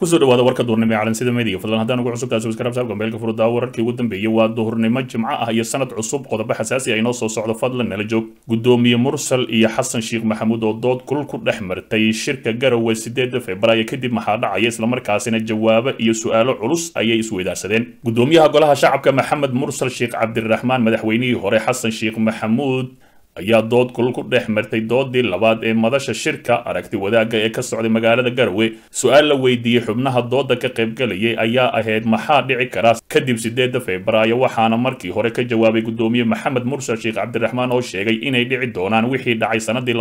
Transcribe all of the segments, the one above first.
ku soo dhawaada warka duhurnimo ee calansida meediga fadlan haddaan ugu cusubtaasi waskaraab saabka meelka furuddaa wararkii ugu dambeeyey waa duhurnimo jimco ah iyo sanad cusub. Qodobo xasaasi ah inoo soo socdo fadlan nala joog. Gudoomiye mursal iyo xasan sheekh maxamuud oo dood kulul ku dhex martay shirka garowe sideeda februaayo kadib maxaa dhacaya? Islamarkaasina jawaabo iyo su'aalo culus ayay isweydaarsadeen gudoomiyaha golaha shacabka maxamed mursal sheekh cabdiraxmaan madaxweynihii hore xasan sheekh maxamuud ayaa dood kulul ku dhex martay doodii labaad ee madasha shirka aragti wadaagga ee ka socday magaalada garowe su'aal la weydiiyey xubnaha dooda ka qaybgalayay ayaa ahayd maxaa dhici kara? Kadib sideeda febraayo waxaana markii hore ka jawaabay gudoomiye maxamed mursal sheekh cabdiraxmaan oo sheegay inay dhici doonaan wixii dhacay sanadii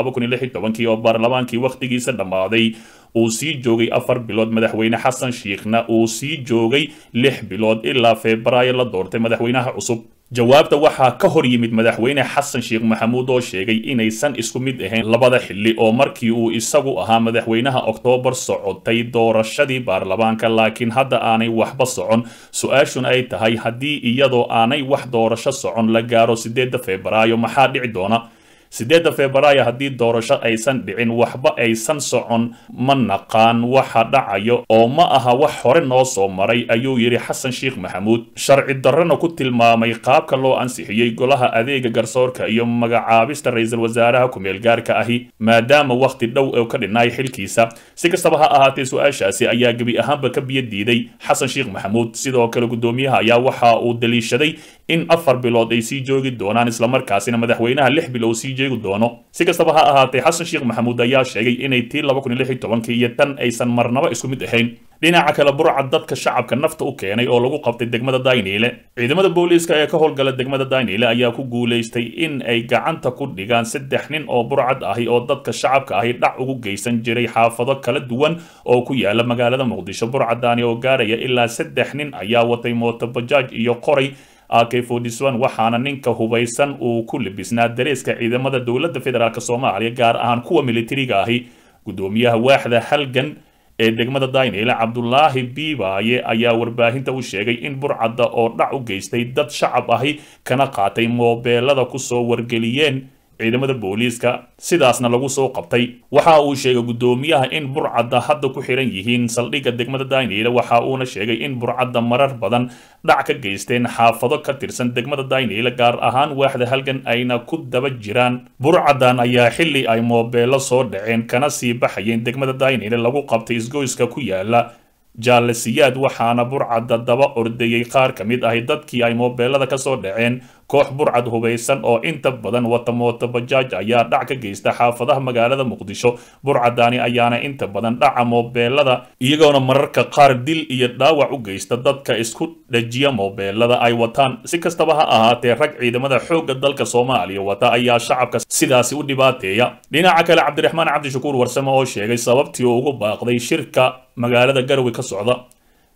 oo baarlamaankii wakhtigiisa dhammaaday. Uu sii joogay afar bilood madaxweyne xasan sheekhna uu sii joogay lix bilood ilaa febraayo la doortay madaxweynaha cusub jawaabta waxaa ka hor yimid madaxweyne xasan sheekh maxamuud oo sheegay inaysan isku mid ahayn labada xilli oo markii uu isagu ahaa madaxweynaha oktoobar socotay doorashadii baarlamaanka laakiin hadda aanay waxba socon. Su'aashun ay tahay haddii iyadoo aanay wax doorasho socon la gaaro sideeda febraayo maxaa dhici doona sideedda febraayo haddii doorasho aysan dhicin waxba aysan socon ma naqaan waxa dhacayo oo ma aha wax hore noo soo maray ayuu yidhi xasan sheekh maxamuud. Sharci darrana ku tilmaamay qaabka loo ansixiyey golaha adeega garsoorka iyo magacaabista ra'iisul wasaaraha ku-meel gaarka ahi maadaama wakhti dhow oo ka dhinnaay xilkiisa. Si kastaba ha ahaatee su'aashaasi ayaa gebi ahaanba ka biyo diiday xasan sheekh maxamuud. Sidoo kale gudoomiyaha ayaa waxa uu daliishaday in afar bilood ay sii joogi doonaan islamarkaasina madaxweynaha lix bilood sii doono si kastaba ha ahaatee xasan sheekh maxamuud ayaa sheegay inay tii iyo tan aysan marnaba isku mid ahayn dhinaca kale burca dadka shacabka nafta u keenay oo lagu qabtay degmada dayniile ciidamada booliiska ee ka howlgala degmada dayniile ayaa ku guulaystay in ay gacanta ku dhigaan saddex nin oo burcad ahi oo dadka shacabka ahi dhac ugu geysan jiray xaafado kala duwan oo ku yaalla magaalada muqdisho burcadaani oo gaaraya ilaa saddex nin ayaa watay mootobajaaj iyo qoray ak waxaana ninka hubaysan uu ku libisnaa dareeska ciidamada dowladda federaalk soomaaliya gaar ahaan kuwa militariga ahi. Gudoomiyaha waaxda halgan ee degmada daynile cabdulaahi biibaaye ayaa warbaahinta u sheegay in burcadda oo dhac u geystay dad shacab ahi kana qaatay moobeelada ku soo wargeliyeen ciidamada booliiska sidaasna lagu soo qabtay. Waxa uu sheegay gudoomiyaha in burcadda hadda ku xiran yihiin saldhigga degmada dayniile waxa uuna sheegay in burcadda marar badan dhac ka geysteen xaafado ka tirsan degmada dayniile gaar ahaan waaxda halgan ayna ku daba jiraan. Burcaddan ayaa xilli ay moobeelo soo dhaceen kana sii baxayeen degmada dayniile lagu qabtay isgoyska ku yaalla jaalasiyaad waxaana burcadda daba ordayey qaar ka mid ahi dadkii ay moobeelada ka soo dhaceen koox burcad hubaysan oo inta badan wata mootobajaaj ayaa dhac ka geysta xaafadaha magaalada muqdisho. Burcadaani ayaana inta badan dhaca moobeelada iyagoona mararka qaar dil iyo dhaawac u geysta dadka isku dhajiya moobeelada ay wataan. Si kastaba ha ahaatee rag ciidamada xoogga dalka soomaaliya wata ayaa shacabka sidaasi u dhibaateeya. Dhinaca kale cabdiraxmaan cabdishakuur warsame oo sheegay sababtii uu ugu baaqday shirka magaalada garowe ka socda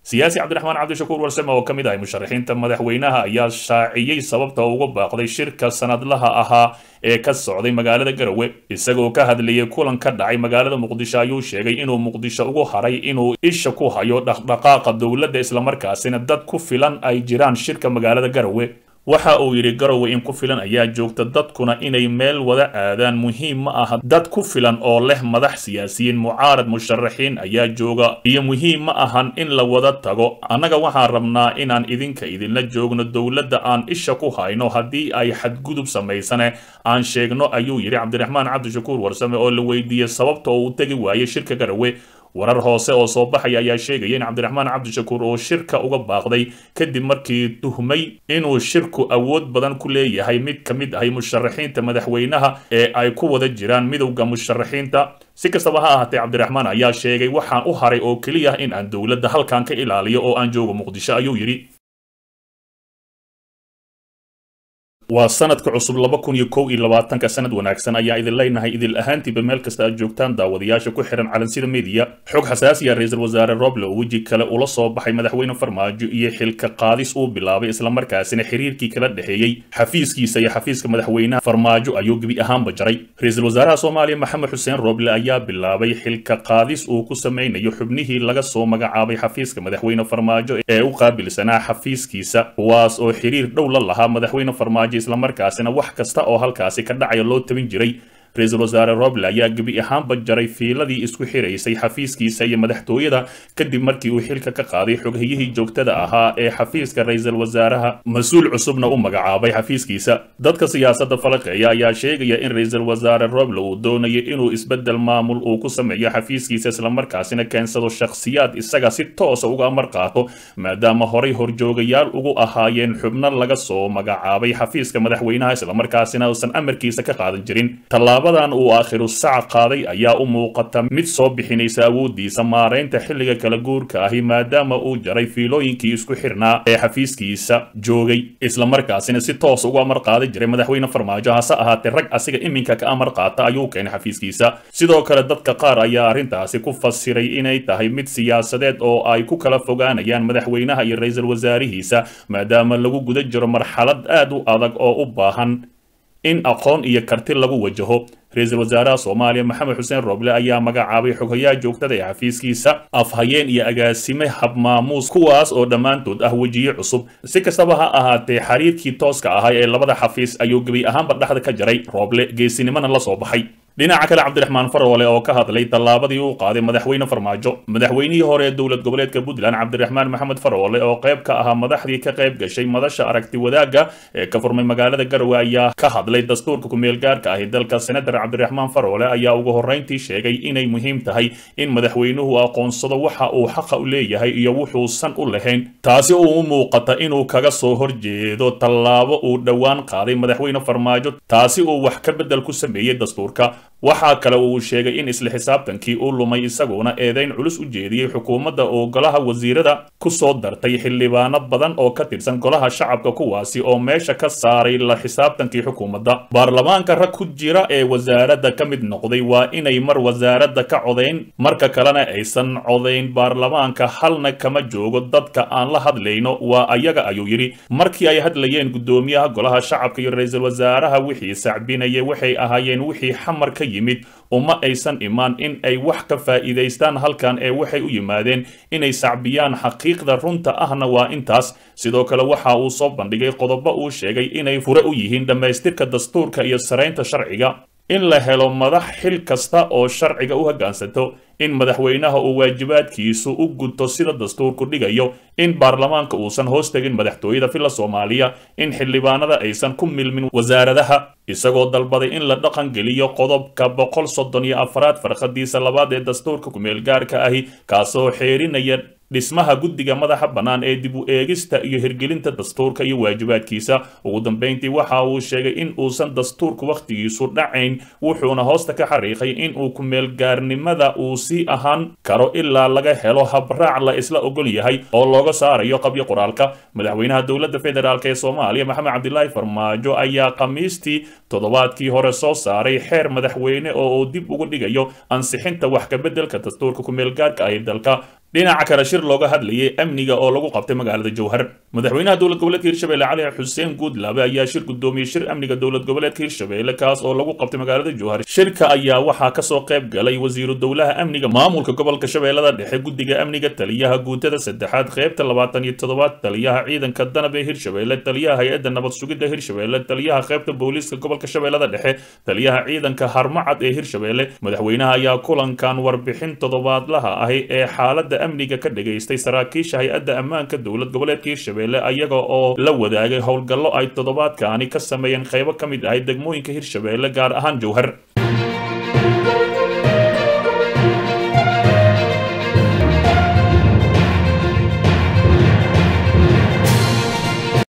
siyaasi cabdiraxmaan cabdishakuur warsame oo ka mid ahay musharaxiinta madaxweynaha ayaa shaaciyey sababta uga baaqday shirka sanadlaha ahaa ee ka socday magaalada garowe. Isagoo ka hadlayay kulan ka dhacay magaalada muqdisho ayuu sheegay inuu muqdisho ugu haray inuu isha ku hayo dhaqdhaqaaqa dowladda islamarkaasina dad ku filan ay jiraan shirka magaalada garowe waxa uu yidhi garowe in ku filan ayaa joogta dadkuna inay meel wada aadaan. Muhiim ma aha dad ku filan oo leh madax siyaasiyiin mucaarad musharaxiin ayaa jooga. Iyo muhiim ma ahan in la wada tago. Annaga waxaan rabnaa inaan idinka idinla joogno dowladda aan isha ku hayno. Haddii ay xadgudub samaysane aan sheegno ayuu yidhi. Cabdiraxmaan cabdishakuur warsame oo la weydiiyey sababta oo uu tegi waayey shirka garowe warar hoose oo soo baxaya ayaa sheegaya in cabdiraxmaan cabdishakuur oo shirka uga baaqday kadib markii tuhmay inuu shirku awood badan ku leeyahay mid ka mid ahay musharaxiinta madaxweynaha ee ay ku wada jiraan midowda musharaxiinta. Si kastaba ha ahaatee cabdiraxmaan ayaa sheegay waxaan u haray oo keliya in aan dowladda halkan ka ilaaliyo oo aan joogo muqdisho ayuu yidhi waa sanadka cusub laba kun iyo kow iyo labaatanka sanad wanaagsan ayaa idin leynahay idil ahaantiiba meel kasta aad joogtaan daawadayaasha ku xihan calansida mediya xog xasaasiya ra'iisul wasaare roble oo weji kale ula soo baxay madaxweyne farmaajo iyo xilka qaadis uu bilaabay islamarkaasina xiriirkii kala dhexeeyey. Xafiiskiisa iyo xafiiska madaxweynaha farmaajo ayuu gebi ahaanba jaray. Ra'iisul wasaaraha soomaaliya maxamed xuseen roble ayaa bilaabay xilka qaadis uu ku sameynayo xubnihii laga soo magacaabay xafiiska madaxweyne farmaajo ee u qaabilsanaa xafiiskiisa. Kuwaas oo xiriir dhow la lahaa madaxweyne farmaajo islamarkaasina wax kasta oo halkaasi ka dhacaya loo tabin jiray ra'iisul wasaare roble ayaa gebi ahaanba jaray fiiladii isku xiraysay xafiiskiisa iyo madaxtooyada kadib markii uu xilka ka qaaday xoghayihii joogtada ahaa ee xafiiska ra'iisul wasaaraha. Mas'uul cusubna u magacaabay xafiiskiisa. Dadka siyaasadda falaqeeya ayaa sheegaya in ra'iisul wasaare roble uu doonayay inuu isbeddel maamul uu ku sameeyo xafiiskiisa islamarkaasina keensado shakhsiyaad isaga si toosa uga amar qaato maadaama horay horjoogayaal ugu ahaayeen xubno laga soo magacaabay xafiiska madaxweynaha islamarkaasina uusan amarkiisa ka qaadan jirin tallaabadan uu aakhiru sac qaaday ayaa u muuqata mid soo bixinaysa awoodiisa maaraynta xilliga kala guurka ahi maadaama uu jaray fiilooyinkii isku xirnaa ee xafiiskiisa joogay. Islamarkaasina si toos ugu amar qaadan jiray madaxweyne farmaajo hase ahaatee rag asiga iminka ka amar qaata ayuu keenay xafiiskiisa. Sidoo kale dadka qaar ayaa arrintaasi ku fasiray inay tahay mid siyaasadeed oo ay ku kala fogaanayaan madaxweynaha iyo ra'iisul wasaarihiisa maadaama lagu guda jiro marxalad aad u adag oo u baahan in aqoon iyo karti lagu wajaho. Ra'iisul wasaaraha soomaaliya maxamed xuseen roble ayaa magacaabay xoghayaha joogtada ee xafiiskiisa afhayeen iyo agaasime habmaamuus kuwaas oo dhammaantood ah wejiye cusub. Si kastaba ha ahaatee xiriirkii tooska ahay ee labada xafiis ayuu gebi ahaanba dhexda ka jaray. Roble geesinimona la soo baxay dhinaca kale cabdiraxmaan faroole oo ka hadlay tallaabadii uu qaaday madaxweyne farmaajo. Madaxweynihii hore ee dowlad goboleedka puntland cabdiraxmaan maxamed faroole oo qayb ka ahaa madaxdii ka qayb gashay madasha aragti wadaagga ee ka furmay magaalada garowe ayaa ka hadlay dastuurka ku-meelgaarka ahi dalka. Senator cabdiraxmaan faroole ayaa ugu horrayntii sheegay inay muhiim tahay in madaxweynuhu aqoonsado waxa uu xaqa u leeyahay iyo wuxuusan u lahayn. Taasi uu u muuqata inuu kaga soo horjeedo tallaabo uu dhowaan qaaday madaxweyne farmaajo. Taasi uu wax ka beddel ku sameeyey dastuurka waxaa kale uu sheegay in isla xisaabtankii uu lumay isaguna eedayn culus u jeediyey xukuumadda oo golaha wasiirada ku soo dartay xildhibaano badan oo ka tirsan golaha shacabka kuwaasi oo meesha ka saaray la xisaabtankii xukuumadda. Baarlamaanka rag ku jira ee wasaaradda ka mid noqday waa inay mar wasaaradda ka codayn marka kalena aysan codayn baarlamaanka halna kama joogo dadka aan la hadlayno waa ayaga ayuu yidhi. Markii ay hadlayeen guddoomiyaha golaha shacabka iyo ra'iisul wasaaraha wixii sacbinayay waxay ahaayeen wixii xamar ka yimid uma aysan imaan in ay wax ka faa'iidaystaan halkan ee waxay u yimaadeen inay sacbiyaan xaqiiqda runta ahna waa intaas. Sidoo kale waxa uu soo bandhigay qodobo uu sheegay inay fure u yihiin dhammaystirka dastuurka iyo saraynta sharciga. In la helo madax xil kasta oo sharciga u hoggaansato in madaxweynaha uu waajibaadkiisu u gudto sida dastuurku dhigayo in baarlamaanka uusan hoos tegin madaxtooyada filla soomaaliya in xildhibaanada aysan ku milmin wasaaradaha. Isagoo dalbaday in la dhaqan geliyo qodobka boqol soddon iyo afaraad farqadiisa labaad ee dastuurka ku-meelgaarka ahi kaasoo xeerinaya dhismaha guddiga madaxa bannaan ee dib u eegista iyo hirgelinta dastuurka iyo waajibaadkiisa. Ugu dambayntii waxa uu sheegay in uusan dastuurku wakhtigiisu dhacayn wuxuuna hoosta ka xariiqay in uu ku-meelgaarnimada uu sii ahaan karo ilaa laga helo habraac la isla ogol yahay oo looga saarayo qabyo qoraalka. Madaxweynaha dowladda federaalk ee soomaaliya maxamed cabdilaahi farmaajo ayaa khamiistii toddobaadkii hore soo saaray xeer madaxweyne oo uu dib ugu dhigayo ansixinta wax kabeddelka dastuurka ku-meelgaarka ahi dalka dhinaca kale shir looga hadlayay amniga oo lagu qabtay magaalada jowhar. Madaxweynaha dowlad goboleedka hirshabelle cali xuseen guudlaabe ayaa shir gudoomiyey shir amniga dowlad goboleedka hirshabelle kaas oo lagu qabtay magaalada jowhar. Shirka ayaa waxaa ka soo qayb galay wasiiru dowlaha amniga maamulka gobolka shabeellada dhexe guddiga amniga taliyaha guutada saddexaad qaybta labaatan iyo toddobaad taliyaha ciidanka danab ee hirshabelle taliyaha hay'adda nabad sugidda hirshabelle taliyaha qaybta booliiska gobolka shabeellada dhexe taliyaha ciidanka harmacad ee hirshabelle madaxweynaha ayaa kulankan warbixin toddobaadlaha ahi ee xaaladda amniga ka dhagaystay saraakiisha hay'adda ammaanka dowlad goboleedka hirshabelle ayaga oo la wadaagay howlgallo ay toddobaadkaani ka sameeyeen qaybo ka mid ahay degmooyinka hirshabelle gaar ahaan jowhar